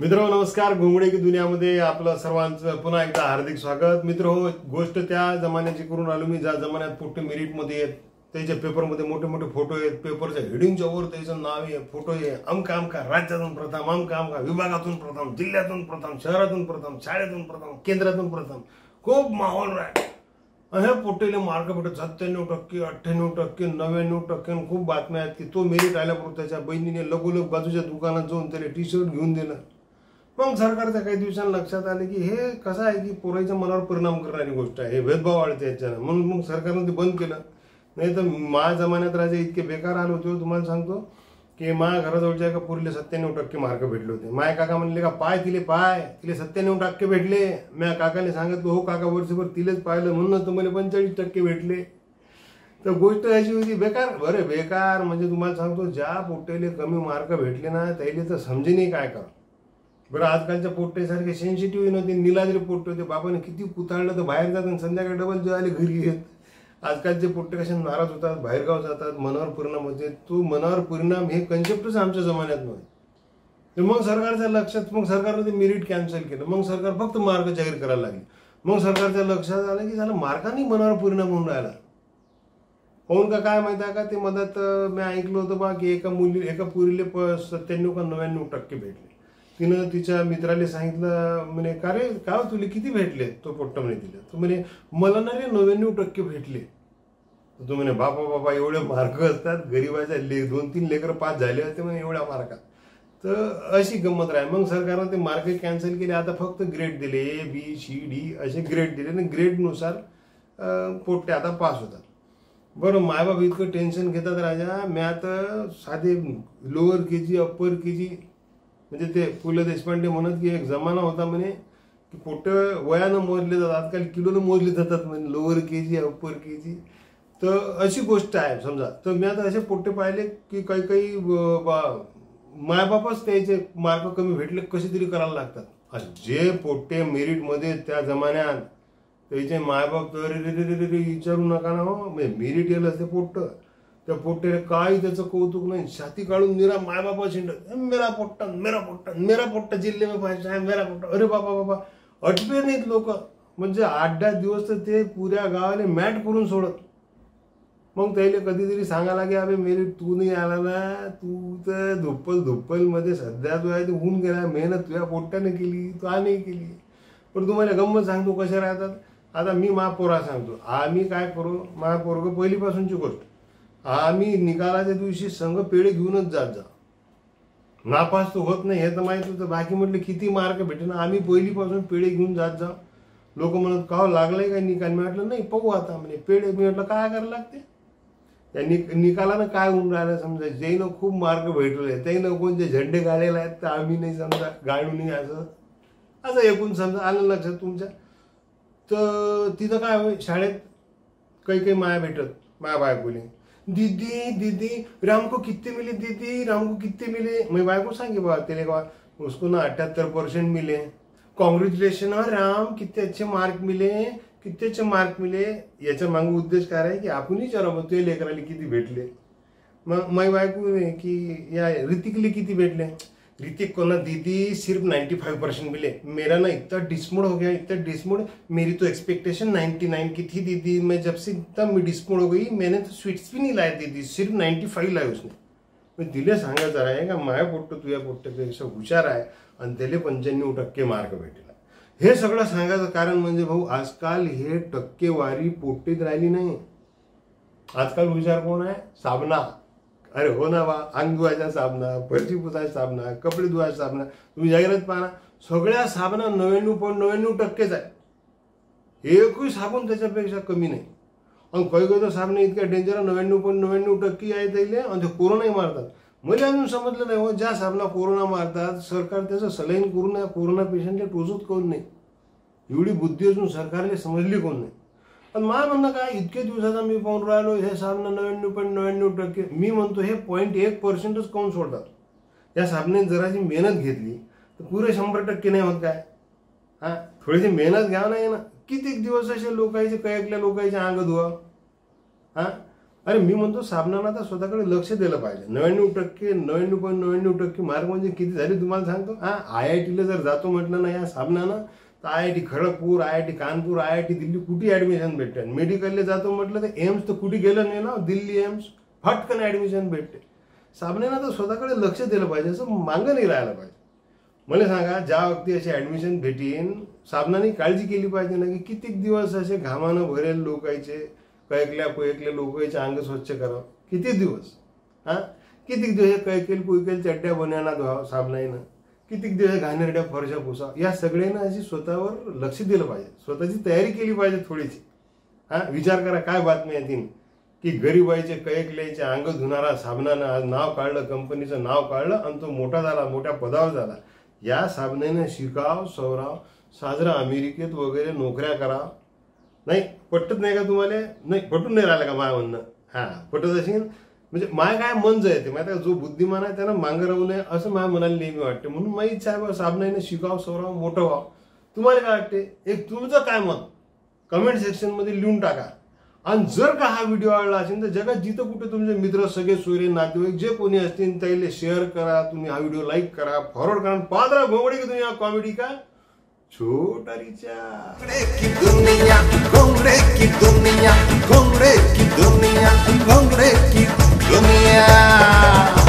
मित्र नमस्कार. घोंगडे की दुनियामध्ये आपलं सर्वांचं पुन्हा एकदा हार्दिक स्वागत. मित्र हो गोष्ट त्या जमान्याची करून आलो मी ज्या जमान्यात पोटे मेरिटमध्ये आहेत त्याच्या पेपरमध्ये मोठे मोठे फोटो आहेत. पेपरच्या हेडिंगच्या वर त्याचं नाव आहे फोटो आहे. अमका अमका राज्यातून प्रथम अमका अमका विभागातून प्रथम जिल्ह्यातून प्रथम शहरातून प्रथम शाळेतून प्रथम केंद्रातून प्रथम. खूप माहोल राय ह्या पोटेले मार्क भेटत सत्त्याण्णव टक्के अठ्ठ्याण्णव टक्के नव्याण्णव टक्के खूप बातम्या आहेत की तो मेरिट आल्याबरोबर त्याच्या बहिणीने लगोलग बाजूच्या दुकानात जाऊन त्याला टी शर्ट घेऊन दिलं. मग सरकारच्या काही दिवसांनी लक्षात आले की हे कसं आहे की पोराच्या मनावर परिणाम करणारी गोष्ट आहे. हे भेदभाव वाढते याच्यानं. म्हणून मग सरकारनं ते बंद केलं. नाही तर माझ्या जमान्यात राजे इतके बेकार आले होते तुम्हाला सांगतो. की माझ्या घराजवळच्या एका पुरीले सत्त्याण्णव टक्के मार्क भेटले होते. माय काका म्हणले का पाय तिले पाय. तिले सत्त्याण्णव टक्के भेटले. म्या काकाने सांगितलं हो काका वर्षभर तिलेच पाहिलं. म्हणून तुम्हाला पंचेचाळीस टक्के भेटले. तर गोष्ट अशी होती बेकार. बरं बेकार. म्हणजे तुम्हाला सांगतो ज्या पोट्टेले कमी मार्क भेटले ना त्याले तर समजेने काय करा. बरं आजकालच्या पोट्टेसारखे सेन्सिटिव्ह नव्हते निलाजरे पोट्टे होते. बाबाने किती पुतळलं तर बाहेर जात आणि संध्याकाळी डबल जो आले घरी येत. आजकालचे पोट्टे कसे नाराज होतात बाहेरगाव जातात मनावर परिणाम होते तो मनावर परिणाम हे कन्सेप्टच आमच्या जमान्यात नव्हते तर मग सरकारच्या लक्षात मग सरकारनं ते मेरिट कॅन्सल केलं. मग सरकार फक्त मार्क जाहीर करायला लागले. मग सरकारच्या लक्षात आलं की झालं मार्गाने मनावर परिणाम होऊन राहिला. होऊन का काय माहिती आहे का? ते मदत मी ऐकलं होतं बा की एका मुली एका पुरीले प सत्त्याण्णव का नव्याण्णव टक्के भेटले. तिनं तिच्या मित्राला सांगितलं म्हणे का रे का तुला तुले किती भेटले? तो पोट्ट म्हणे दिलं तो म्हणे मला ना रे नव्याण्णव टक्के भेटले. तो म्हणे बापा बाबा एवढे मार्क असतात गरीबाच्या ले दोन तीन लेकर पास झाले होते म्हणे एवढ्या मार्कात. तर अशी गंमत राहील. मग सरकारनं ते मार्क कॅन्सल केले. आता फक्त ग्रेड दिले ए बी सी डी असे ग्रेड दिले. आणि ग्रेडनुसार पोट्टे आता पास होतात. बरं मायबाप इतकं टेन्शन घेतात राजा. मी आता साधे लोअर के जी अप्पर के जी म्हणजे ते पु ल देशपांडे म्हणत की एक जमाना होता म्हणे की पोटं वयानं मोजले जातात आजकाल किलोनं मोजले जातात म्हणजे लोअर के जी अप्पर के जी तर अशी गोष्ट आहे समजा. तर मी आता असे पोट्टे पाहिले की काही काही मायबापच त्याचे मार्क कमी भेटले कसे तरी करायला लागतात. जे पोट्टे मेरिटमध्ये त्या जमान्यात त्याचे मायबाप तर विचारू नका ना हो. म्हणजे मेरिट येलं ते पोट्ट. त्या पोट्टेने काही त्याचं कौतुक नाही. छाती काढून निरा मायबापा शिंड मेरा पोट्टा मेरा पोट्टा मेरा पोट्टा जिल्हे में पाहिजे मेरा पोट्टा. अरे बाबा बाबा अटले नाहीत लोक. म्हणजे आठ दहा दिवस तर ते पुऱ्या गावाने मॅट करून सोडत. मग त्याला कधीतरी सांगायला की अबे मेरी तू नाही आला ना तू तर धोप्पल धोप्पलमध्ये सध्या तू आहे ते होऊन गेला. मेहनत तुझ्या पोट्ट्याने केली तू नाही केली. पण तुम्हाला गंमत सांगतो कशा राहतात? आता मी महापोरा सांगतो. आम्ही काय करू? महापोरग पहिलीपासूनची गोष्ट. आम्ही निकालाच्या दिवशी संघ पेढे घेऊनच जात जा. नापास तर होत नाही हे तर माहीत होतं. बाकी म्हटलं किती मार्क भेटेल आम्ही पहिलीपासून पेढे घेऊन जात जा. लोक म्हणत का लागलंय का निकाल? मी म्हटलं नाही पाहू आता. म्हणजे पेढे? मी म्हटलं काय करायला लागते? या निक निकालानं काय होऊन राहिलं समजा? जैनं खूप मार्क भेटले त्यानं कोणते झेंडे गाळलेले आहेत तर आम्ही नाही समजा? गाळू नाही असं. असं एकूण समजा आलं लक्षात तुमच्या? तर तिथं काय शाळेत काही काही माया भेटत माया बायकोली. दीदी दीदी राम को कितने मिले दीदी राम को कितने मिले? मैं भाई को सांगे बाबा तेरे का उसको ना अठहत्तर परसेंट मिले. कॉन्ग्रेचुलेशन राम कितने अच्छे मार्क मिले किती अच्छे मार्क मिले. याच्या मागे उद्देश काय आहे की आपणही विचारावं तुझे लेकराला किती भेटले? मग मै बायको की या ऋतिकले किती भेटले? ऋतिक को ना दीदी सिर्फ़ 95 परसेंट मिले। मेरा ना इतना डिसमोड हो गया, इतना डिसमोड मेरी तो एक्सपेक्टेशन 99 की थी दीदी। मैं जब से इतना डिसमोड हो गई, मैंने तो स्वीट्स भी नहीं लाए दीदी। सिर्फ़ 95 लाए उसने। पण तिला सांगायचं आहे का माया पोट्ट तुझ्या पोट्टपेक्षा हुशार आहे आणि त्याला पंच्याण्णव टक्के मार्क भेटला हे सगळं सांगायचं कारण म्हणजे भाऊ, आजकाल हे टक्केवारी पोट्टीत राहिली नाही. आजकाल हुशार कोण आहे? साबणा. अरे हो ना बा अंग धुवायचा साबणा फरची पुसायचा साबणा कपडे धुवायचा साबणा तुम्ही जाहिरात पाहा सगळ्या साबणा नव्याण्णव पॉईंट नव्याण्णव टक्केच आहे. एकही साबण त्याच्यापेक्षा कमी नाही. आणि काही काही तर साबण इतक्या डेंजर नव्याण्णव पॉईंट नव्याण्णव टक्के आहे त्याले आणि ते कोरोनाही मारतात. मला अजून समजलं नाही हो ज्या साबणा कोरोना मारतात सरकार त्याचं सलाईन करून कोरोना पेशंटला टोचत कोण नाही? एवढी बुद्धी असून सरकारने समजली कोण नाही? पण मला म्हणणं काय इतके दिवसाचा मी पाहून राहिलो हे साबणं नव्याण्णव पॉईंट नव्याण्णव टक्के. मी म्हणतो हे पॉईंट एक पर्सेंटच काऊन सोडतात? या साबणे जराची मेहनत घेतली तर पुरे शंभर टक्के नाही होत काय? हा? थोडीशी मेहनत घ्या नाही ना. कितीक दिवस असे लोकांचे कैकल्या लोकांचे अंग धुवा? हा? अरे मी म्हणतो साबणानं आता स्वतःकडे लक्ष दिलं पाहिजे. नव्याण्णव टक्के नव्याण्णव पॉईंट नव्याण्णव टक्के मार्क म्हणजे किती झाले तुम्हाला सांगतो? हां आय आय टीला जर जातो म्हटलं ना या साबणानं तर I I T Kharagpur I I T Kanpur I I T Delhi कुठे ऍडमिशन भेटते? मेडिकलला जातो म्हटलं तर एम्स तर कुठे गेलं नाही ना? दिल्ली एम्स. फटकन ऍडमिशन भेटते. साबणेनं तर स्वतःकडे लक्ष दिलं पाहिजे असं मागं नाही राहायला पाहिजे. मला सांगा ज्या व्यक्ती असे ऍडमिशन भेटीन साबणाने काळजी केली पाहिजे ना की कितीक दिवस असे घामानं भरेल लोकायचे कैकल्या पैकल्या लोकांचे अंग स्वच्छ करावं? किती दिवस? हा? कितीक दिवस कैकेल पुयकेल चड्ड्या बनाना धुवा साबणाईनं? कितीक दिवस घाणेरड्या फरशा पुसा? या सगळ्यांना अशी स्वतःवर लक्ष दिलं पाहिजे. स्वतःची तयारी केली पाहिजे थोडीशी. हा विचार करा काय बातमी आहे तीन? की गरीबाईचे कैकल्याचे अंग धुणारा साबणानं आज नाव काढलं कंपनीचं नाव काढलं आणि तो मोठा झाला मोठ्या पदावर झाला. या साबणाने शिकाव सवराव साजरा अमेरिकेत वगैरे नोकऱ्या करा नाही पटत नाही का तुम्हाला? नाही पटून नाही राहिलं का माय म्हणणं हा पटत असेल. म्हणजे माय काय मन जे येते माहिती जो बुद्धिमान आहे त्यानं मागं राहू नये असं माझ्या मनाला नेहमी वाटते. म्हणून माझी इच्छा आहे साबणाईनं शिकाव सवराव मोठं व्हावं. तुम्हाला काय वाटते? एक तुमचं काय मत? कमेंट सेक्शनमध्ये लिहून टाका. आणि जर का हा व्हिडिओ आवडला असेल तर जगात जिथं कुठे तुमचे मित्र सगळे सोयरे नातेवाईक जे कोणी असतील त्याला शेअर करा तुम्ही हा व्हिडिओ लाईक करा फॉरवर्ड करा. पाहत राहा घोंगडी की तुम्ही कॉमेडी का? छोटा रिचा घोंगड़े की दुनिया घोंगड़े की दुनिया घोंगड़े की Lumière.